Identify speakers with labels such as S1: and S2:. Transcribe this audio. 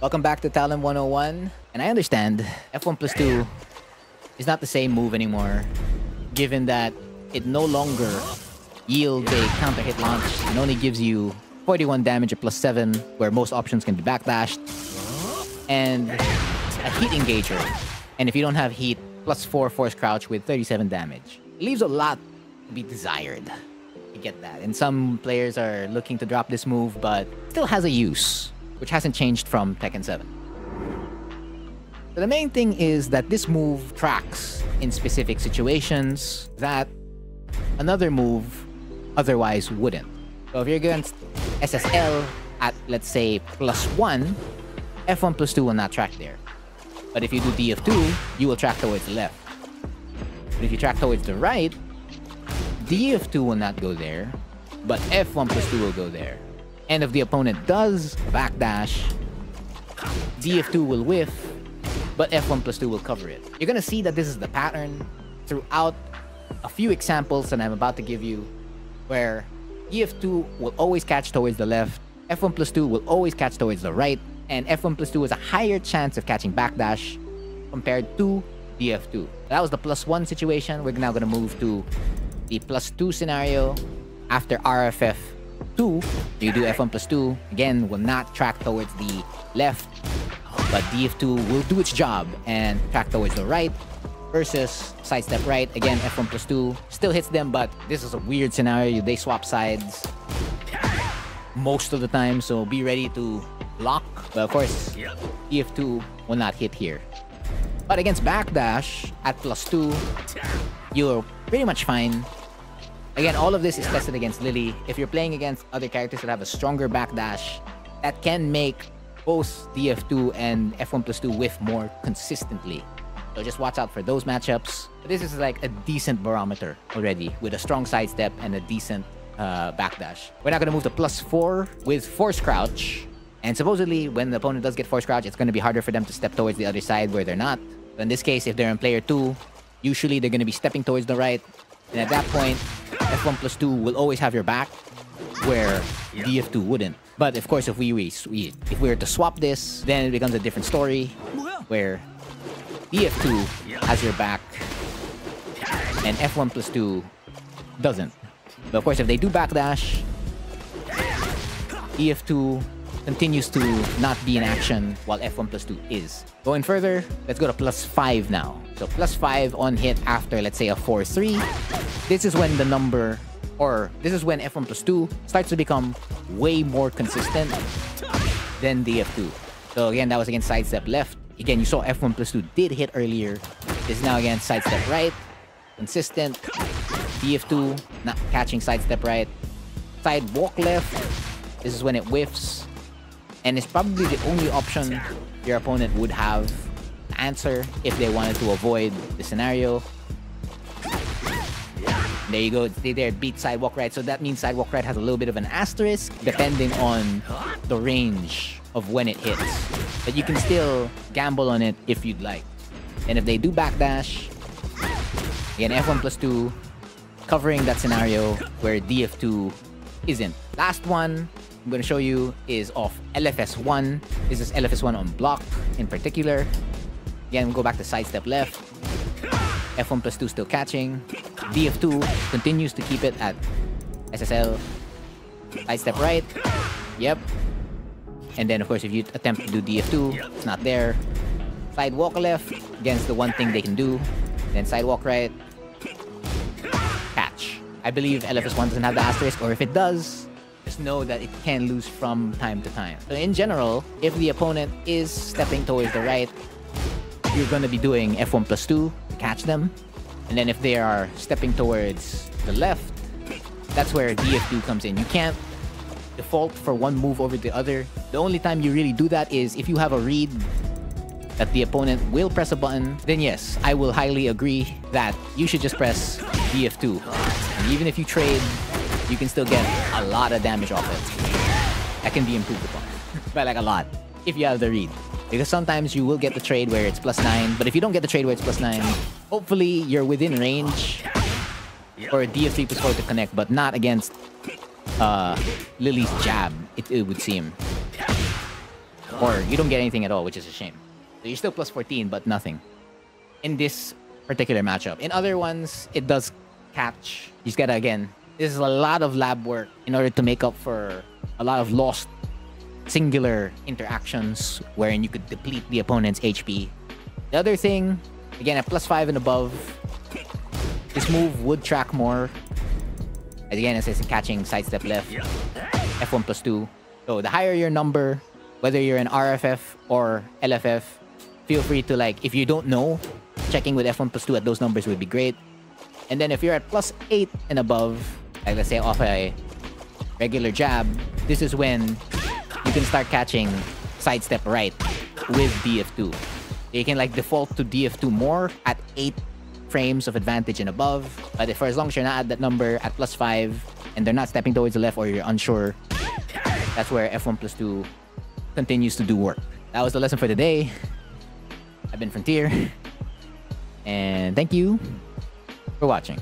S1: Welcome back to Talon 101. And I understand F1 plus 2 is not the same move anymore, given that it no longer yields a counter hit launch. and only gives you 41 damage at plus 7, where most options can be backdashed, and a heat engager. And if you don't have heat, plus 4 force crouch with 37 damage. It leaves a lot to be desired. You get that. And some players are looking to drop this move, but still has a use which hasn't changed from Tekken 7. So the main thing is that this move tracks in specific situations that another move otherwise wouldn't. So if you're against SSL at, let's say, plus 1, F1 plus 2 will not track there. But if you do DF2, you will track towards the left. But if you track towards the right, DF2 will not go there, but F1 plus 2 will go there. And if the opponent does backdash, DF2 will whiff, but F1 plus 2 will cover it. You're gonna see that this is the pattern throughout a few examples that I'm about to give you, where DF2 will always catch towards the left, F1 plus 2 will always catch towards the right, and F1 plus 2 has a higher chance of catching backdash compared to DF2. That was the plus 1 situation. We're now gonna move to the plus 2 scenario after RFF 2, you do F1 plus 2, again, will not track towards the left, but DF2 will do its job and track towards the right versus sidestep right. Again, F1 plus 2 still hits them, but this is a weird scenario. They swap sides most of the time, so be ready to block. But of course, DF2 will not hit here. But against backdash at plus 2, you're pretty much fine. Again, all of this is tested against Lily. If you're playing against other characters that have a stronger backdash, that can make both DF2 and F1 plus 2 whiff more consistently. So just watch out for those matchups. This is like a decent barometer already with a strong sidestep and a decent uh, backdash. We're now going to move to plus 4 with Force Crouch. And supposedly, when the opponent does get Force Crouch, it's going to be harder for them to step towards the other side where they're not. So in this case, if they're in player 2, usually they're going to be stepping towards the right. And at that point, F1 plus 2 will always have your back, where DF2 wouldn't. But of course, if we, we if we were to swap this, then it becomes a different story, where DF2 has your back, and F1 plus 2 doesn't. But of course, if they do backdash, DF2 continues to not be in action while F1 plus 2 is. Going further, let's go to plus 5 now. So plus 5 on hit after, let's say, a 4-3. This is when the number, or this is when F1 plus 2 starts to become way more consistent than DF2. So again, that was against sidestep left. Again, you saw F1 plus 2 did hit earlier. This is now against sidestep right. Consistent. DF2 not catching sidestep right. Side walk left. This is when it whiffs. And it's probably the only option your opponent would have to answer if they wanted to avoid the scenario. There you go, stay there, beat sidewalk right. So that means sidewalk right has a little bit of an asterisk depending on the range of when it hits. But you can still gamble on it if you'd like. And if they do backdash, again, F1 plus 2, covering that scenario where DF2 isn't. Last one I'm going to show you is of LFS1. This is LFS1 on block in particular. Again, we'll go back to sidestep left. F1 plus 2 still catching. DF2 continues to keep it at SSL. Sidestep right. Yep. And then, of course, if you attempt to do DF2, it's not there. Sidewalk left against the one thing they can do. Then sidewalk right. Catch. I believe LFS1 doesn't have the asterisk, or if it does, know that it can lose from time to time. So in general, if the opponent is stepping towards the right, you're going to be doing F1 plus 2 to catch them. And then if they are stepping towards the left, that's where DF2 comes in. You can't default for one move over the other. The only time you really do that is if you have a read that the opponent will press a button, then yes, I will highly agree that you should just press DF2. And even if you trade, you can still get a lot of damage off it. That can be improved upon. By like a lot. If you have the read. Because sometimes you will get the trade where it's plus 9, but if you don't get the trade where it's plus 9, hopefully you're within range for a DF3 plus 4 to connect, but not against uh, Lily's jab, it, it would seem. Or you don't get anything at all, which is a shame. So you're still plus 14, but nothing. In this particular matchup. In other ones, it does catch. You just gotta, again, this is a lot of lab work in order to make up for a lot of lost singular interactions wherein you could deplete the opponent's HP. The other thing, again, at plus 5 and above, this move would track more. Again, as it's catching sidestep left, F1 plus 2. So the higher your number, whether you're an RFF or LFF, feel free to like, if you don't know, checking with F1 plus 2 at those numbers would be great. And then if you're at plus 8 and above, like let's say off a regular jab, this is when you can start catching sidestep right with DF2. You can like default to DF2 more at 8 frames of advantage and above. But for as long as you're not at that number at plus 5 and they're not stepping towards the left or you're unsure, that's where F1 plus 2 continues to do work. That was the lesson for today. I've been Frontier. And thank you for watching.